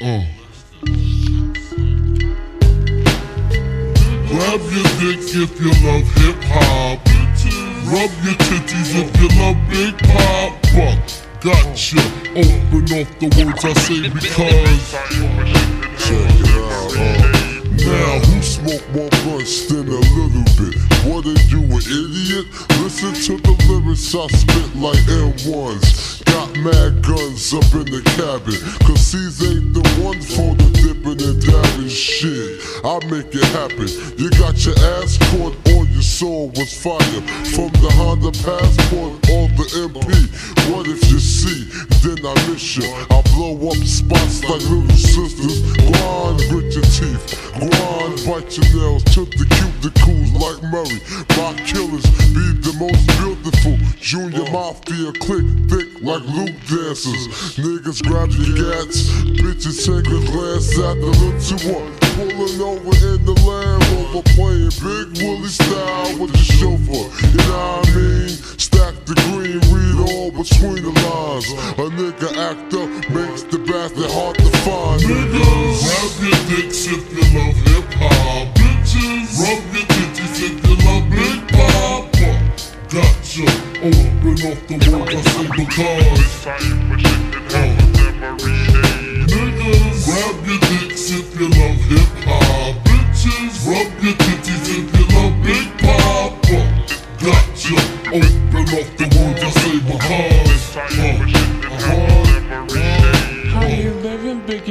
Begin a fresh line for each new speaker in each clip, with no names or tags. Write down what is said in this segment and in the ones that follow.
Uh. Grab your dick if you love hip hop. Rub your titties if you love big pop. Gotcha. Open off the words I say because.
Check it out, uh. Now, who smoke more blunts than a little bit? What are you, an idiot? Listen to the lyrics I spit like M1s. Got mad guns up in the cabin. Cause these ain't the ones for the dipping and dabbing shit. I make it happen. You got your ass caught on your soul was fire. From the Honda Passport or the MP. What if you see? Then I miss you. I blow up spots like little sisters. Grind with your teeth. Grind, bite your nails. Tip the cuticles like Murray. My killers be the most beautiful. Junior Mafia click thick like Luke dancers. Niggas grab your gats. Bitches take a glance at the little one. Pulling over in the Land Rover, playing Big Willie style with the chauffeur. You know what I mean? Stack the green, read all between the lines. A nigga act up makes the bastard hard to find.
Niggas, grab your dicks if you love hip hop. Bitches, rub your titties if you love big pop. Gotcha. Oh, Open off the words I say because. Niggas, grab your dicks if you love hip hop. Bitches, rub your titties if you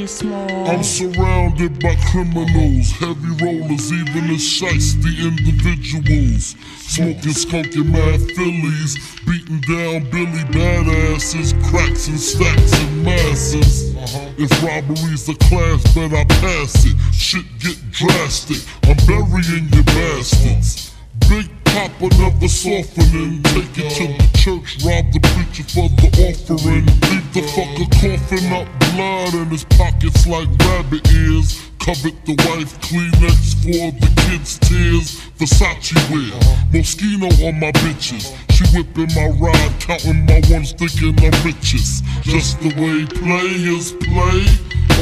living, Small?
I'm surrounded by criminals, heavy rollers, even the shiesty individuals. Smoking skunky mad fillies, beating down Billy badasses, cracks and stacks and masses. Uh-huh. If robbery's a class, then I pass it. Shit get drastic, I'm burying your bastards. Big Papa never softening. Take it to the church, rob the preacher for the offering. Leave the fucker coughing up blood in his pockets like rabbit ears. Covet the wife, Kleenex for the kids' tears. Versace wear, Moschino on my bitches. She whipping my ride, counting my ones, thinking I'm richest. Just the way players play,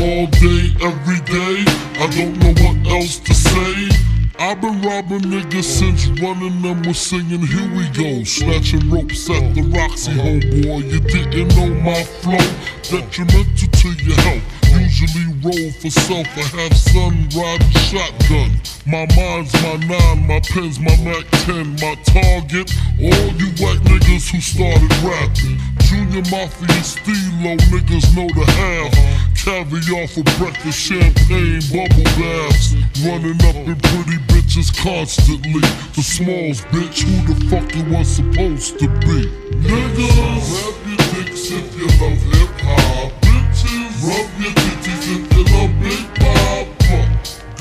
all day, every day. I don't know what else to say. I've been robbing niggas since running them was singing. Here we go Snatching ropes at the Roxy homeboy. You didn't know my flow. Detrimental to your health. Usually roll for self. I have son riding shotgun. My mind's my nine My pen's my Mac 10 My target All you white niggas who started rapping. Junior Mafia Stilo niggas know the half Caviar for breakfast, champagne, bubble baths. Running up in pretty bitches constantly. The smalls, bitch, who the fuck you was supposed to be? Niggas, rub your dicks if you love hip hop. Bitches, rub your titties if you love big pop.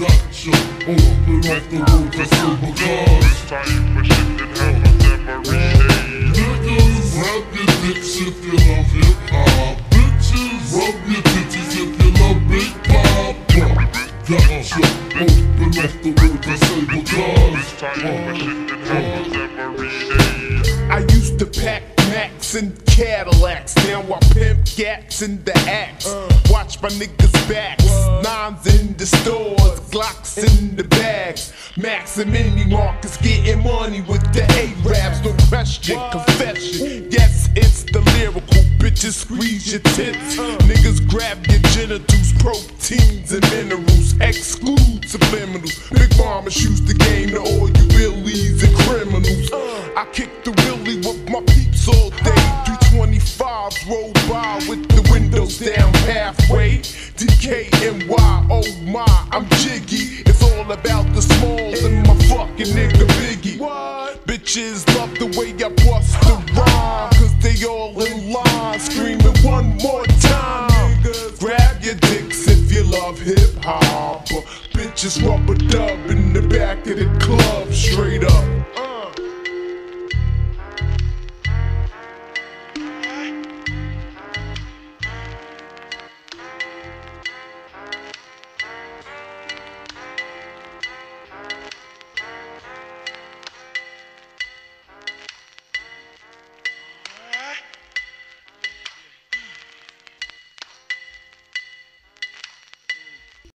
Gotcha. Open up the words I say because. Niggas, rub your dicks if you love hip hop.
To pack Macs and Cadillacs. Now I pimp gats in the axe. Watch my niggas' backs. Nines in the stores, Glocks in the bags. Max and Neiman Marcus getting money with the A-Rabs. No question, confession. Yes, it's the lyrical. Bitches squeeze your tits. Niggas grab your genitals, proteins and minerals. Exclude subliminals. Big mama shoots the game to all you willies and criminals. I kick DKNY, oh my, I'm jiggy. It's all about the smalls and my fucking nigga Biggie. Bitches love the way I bust the rhyme,